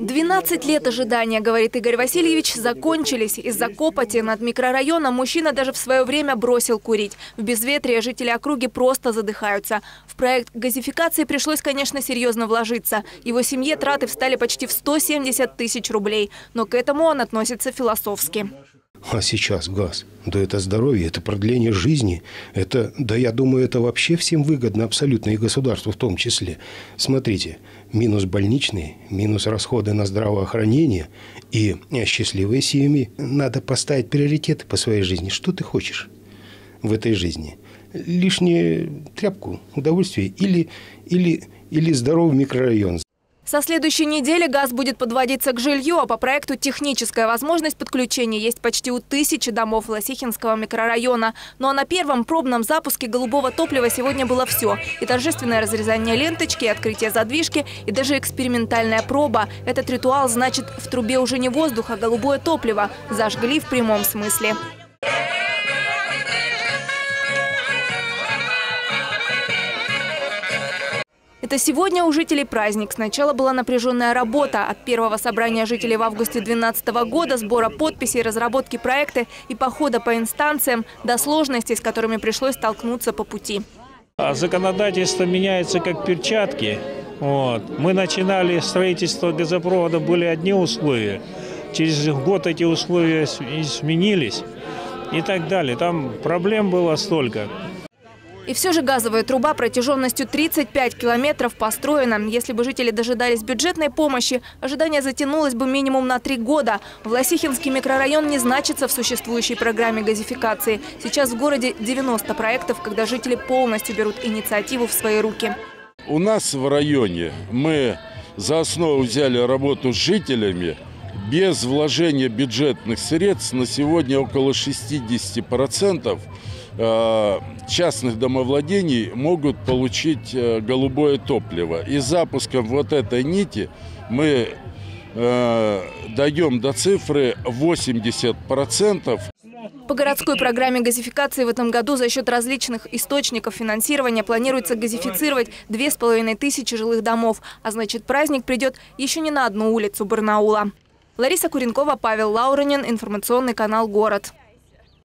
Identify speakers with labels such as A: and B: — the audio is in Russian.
A: 12 лет ожидания, говорит Игорь Васильевич, закончились. Из-за копоти над микрорайоном мужчина даже в свое время бросил курить. В безветрие жители округи просто задыхаются. В проект газификации пришлось, конечно, серьезно вложиться. Его семье траты встали почти в 170 тысяч рублей. Но к этому он относится философски.
B: А сейчас газ. Да это здоровье, это продление жизни. Это, да я думаю, это вообще всем выгодно абсолютно, и государству в том числе. Смотрите, минус больничные, минус расходы на здравоохранение и счастливые семьи. Надо поставить приоритеты по своей жизни. Что ты хочешь в этой жизни? Лишнюю тряпку, удовольствие или, или, или здоровый микрорайон,
A: со следующей недели газ будет подводиться к жилью, а по проекту техническая возможность подключения есть почти у тысячи домов Лосихинского микрорайона. Ну а на первом пробном запуске голубого топлива сегодня было все. И торжественное разрезание ленточки, и открытие задвижки, и даже экспериментальная проба. Этот ритуал значит, в трубе уже не воздух, а голубое топливо. Зажгли в прямом смысле. Это сегодня у жителей праздник. Сначала была напряженная работа. От первого собрания жителей в августе 2012 года, сбора подписей, разработки проекта и похода по инстанциям до сложностей, с которыми пришлось столкнуться по пути.
C: А законодательство меняется как перчатки. Вот. Мы начинали строительство газопровода, были одни условия. Через год эти условия изменились и так далее. Там проблем было столько.
A: И все же газовая труба протяженностью 35 километров построена. Если бы жители дожидались бюджетной помощи, ожидание затянулось бы минимум на три года. Власихинский микрорайон не значится в существующей программе газификации. Сейчас в городе 90 проектов, когда жители полностью берут инициативу в свои руки.
D: У нас в районе мы за основу взяли работу с жителями. Без вложения бюджетных средств на сегодня около 60% Э, частных домовладений могут получить э, голубое топливо. И запуском вот этой нити мы э, даем до цифры 80%.
A: По городской программе газификации в этом году за счет различных источников финансирования планируется газифицировать две с половиной тысячи жилых домов. А значит, праздник придет еще не на одну улицу Барнаула. Лариса Куренкова, Павел Лауренин, информационный канал «Город».